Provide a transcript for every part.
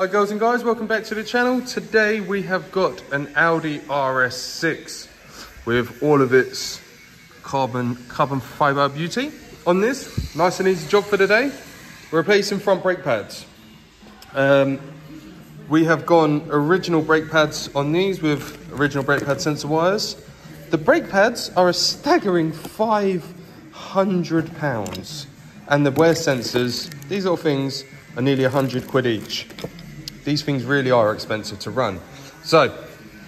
Hi girls and guys, welcome back to the channel. Today we have got an Audi RS6 with all of its carbon carbon fiber beauty on this. Nice and easy job for today. We're replacing front brake pads. Um, we have gone original brake pads on these with original brake pad sensor wires. The brake pads are a staggering 500 pounds. And the wear sensors, these little things are nearly 100 quid each. These things really are expensive to run. So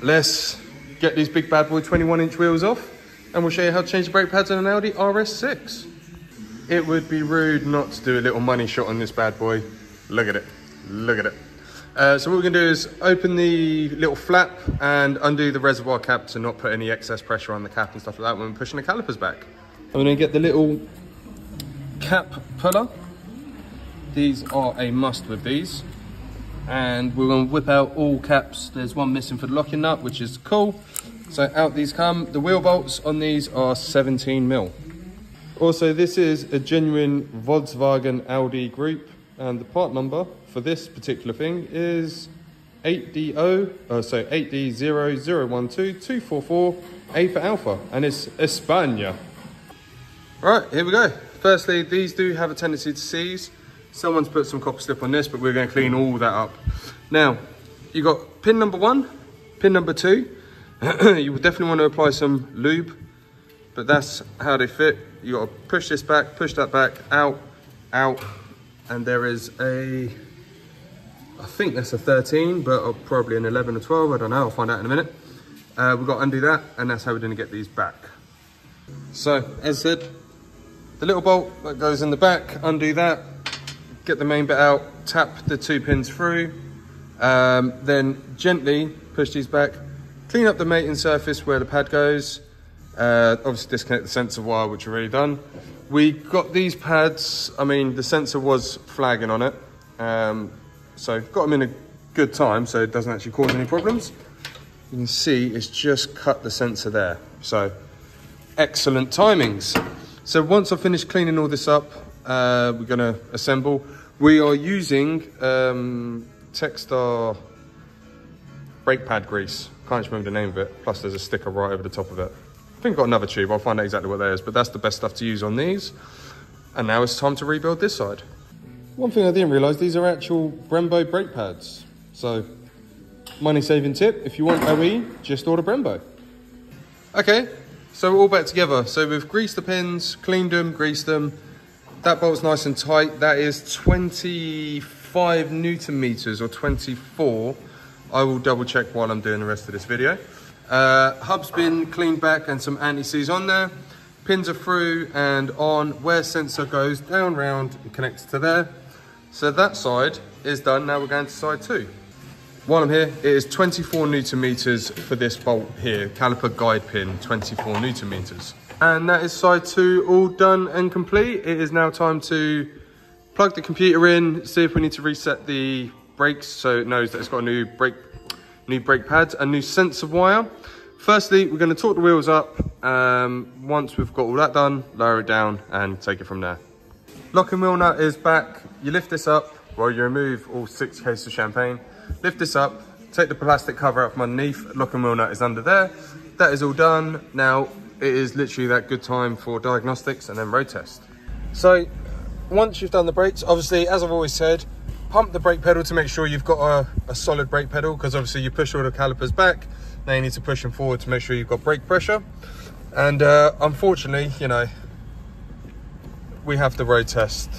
let's get these big bad boy 21 inch wheels off and we'll show you how to change the brake pads on an Audi RS6. It would be rude not to do a little money shot on this bad boy. Look at it, look at it. Uh, so what we're gonna do is open the little flap and undo the reservoir cap to not put any excess pressure on the cap and stuff like that when we're pushing the calipers back. I'm gonna get the little cap puller. These are a must with these and we're going to whip out all caps. There's one missing for the locking nut, which is cool. So out these come. The wheel bolts on these are 17 mil. Also, this is a genuine Volkswagen Audi group, and the part number for this particular thing is 8DO, uh, so 8D0012244, A for Alpha, and it's España. Right, here we go. Firstly, these do have a tendency to seize. Someone's put some copper slip on this, but we're going to clean all that up. Now, you got pin number one, pin number two. you will definitely want to apply some lube, but that's how they fit. You got to push this back, push that back, out, out, and there is a, I think that's a 13, but probably an 11 or 12. I don't know. I'll find out in a minute. Uh, we've got to undo that, and that's how we're going to get these back. So, as said, the little bolt that goes in the back, undo that, get the main bit out, tap the two pins through, um, then gently push these back, clean up the mating surface where the pad goes, uh, obviously disconnect the sensor wire, which we've already done. We got these pads, I mean, the sensor was flagging on it, um, so got them in a good time so it doesn't actually cause any problems. You can see it's just cut the sensor there. So excellent timings. So once I've finished cleaning all this up, uh, we're going to assemble. We are using um, Textar brake pad grease. Can't remember the name of it. Plus there's a sticker right over the top of it. I think I've got another tube. I'll find out exactly what that is. But that's the best stuff to use on these. And now it's time to rebuild this side. One thing I didn't realise, these are actual Brembo brake pads. So money saving tip, if you want OE, just order Brembo. Okay, so we're all back together. So we've greased the pins, cleaned them, greased them, that bolt's nice and tight. That is 25 Newton meters or 24. I will double check while I'm doing the rest of this video. Uh, hub's been cleaned back and some anti-seize on there. Pins are through and on. Wear sensor goes down, round and connects to there. So that side is done. Now we're going to side two. While I'm here, it is 24 Newton meters for this bolt here. Caliper guide pin, 24 Newton meters. And that is side two all done and complete. It is now time to plug the computer in, see if we need to reset the brakes so it knows that it's got a new brake, new brake pads, a new sensor wire. Firstly, we're going to torque the wheels up. Um, once we've got all that done, lower it down and take it from there. Locking wheel nut is back. You lift this up while you remove all six cases of champagne. Lift this up, take the plastic cover up from underneath. Locking wheel nut is under there. That is all done. Now it is literally that good time for diagnostics and then road test. So once you've done the brakes, obviously, as I've always said, pump the brake pedal to make sure you've got a, a solid brake pedal because obviously you push all the calipers back. Now you need to push them forward to make sure you've got brake pressure. And uh, unfortunately, you know, we have to road test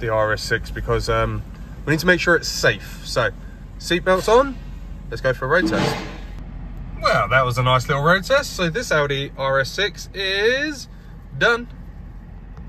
the RS6 because um, we need to make sure it's safe. So seatbelts on, let's go for a road test. Well, that was a nice little road test. So this Audi RS6 is done.